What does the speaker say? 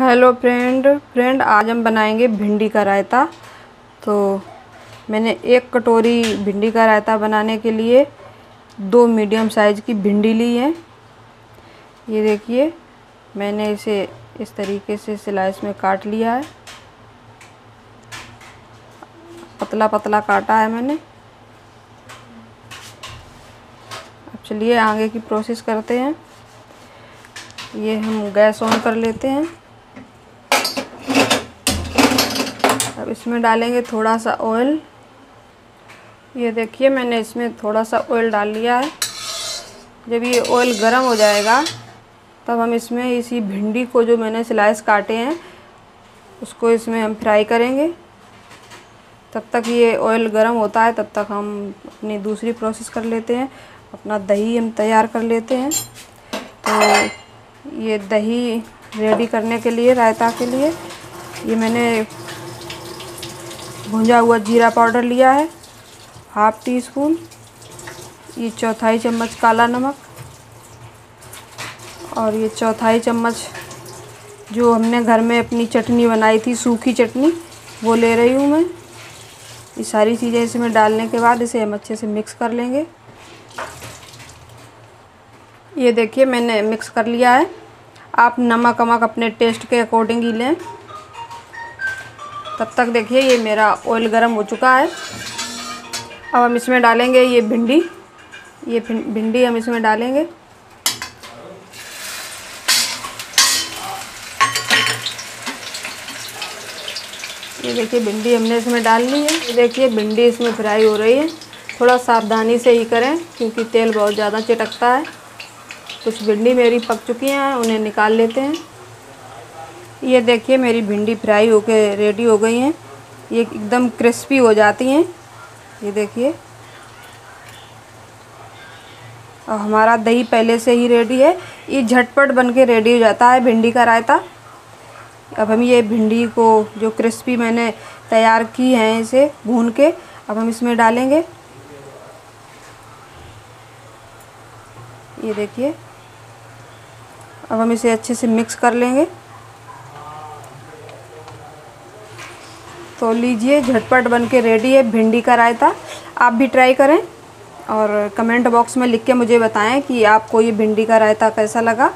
Hello friend friend, आज हम बनाएँगे भिंडी का रायता। तो मैंने एक कटोरी भिंडी का रायता बनाने के लिए दो मीडियम साइज़ की भिंडी ली है। ये देखिए, मैंने इसे इस तरीके से स्लाइस में काट लिया है। पतला पतला काटा है मैंने। अब चलिए आगे की प्रोसेस करते हैं। ये हम गैस ऑन कर लेते हैं। अब इसमें डालेंगे थोड़ा सा ऑयल ये देखिए, मैंने इसमें थोड़ा सा ऑयल डाल लिया है। जब ये ऑयल गर्म हो जाएगा, तब हम इसमें इसी भिंडी को जो मैंने स्लाइस काटे हैं, उसको इसमें हम फ्राई करेंगे। तब तक ये ऑयल गर्म होता है, तब तक हम अपनी दूसरी प्रोसेस कर लेते हैं। अपना दही हम तैयार कर लेते हैं। तो ये दही रेडी करने के लिए, रायता के लिए, ये मैंने भुंजा हुआ जीरा पाउडर लिया है, हाफ़ टी स्पून ये चौथाई चम्मच काला नमक और ये चौथाई चम्मच जो हमने घर में अपनी चटनी बनाई थी, सूखी चटनी, वो ले रही हूँ मैं। ये सारी चीज़ें इसमें डालने के बाद इसे हम अच्छे से मिक्स कर लेंगे। ये देखिए मैंने मिक्स कर लिया है। आप नमक वमक अपने टेस्ट के अकॉर्डिंग ही लें। तब तक देखिए ये मेरा ऑयल गर्म हो चुका है। अब हम इसमें डालेंगे ये भिंडी। ये भिंडी हम इसमें डालेंगे। ये देखिए भिंडी हमने इसमें डाल ली है। ये देखिए भिंडी इसमें फ्राई हो रही है। थोड़ा सावधानी से ही करें, क्योंकि तेल बहुत ज़्यादा चिटकता है। कुछ भिंडी मेरी पक चुकी हैं, उन्हें निकाल लेते हैं। ये देखिए, मेरी भिंडी फ्राई होके रेडी हो गई हैं। ये एकदम क्रिस्पी हो जाती हैं। ये देखिए। और हमारा दही पहले से ही रेडी है। ये झटपट बन के रेडी हो जाता है भिंडी का रायता। अब हम ये भिंडी को जो क्रिस्पी मैंने तैयार की है इसे भून के, अब हम इसमें डालेंगे। ये देखिए। अब हम इसे अच्छे से मिक्स कर लेंगे। तो लीजिए, झटपट बन के रेडी है, भिंडी का रायता। आप भी ट्राई करें और कमेंट बॉक्स में लिख के मुझे बताएँ कि आपको ये भिंडी का रायता कैसा लगा।